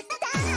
した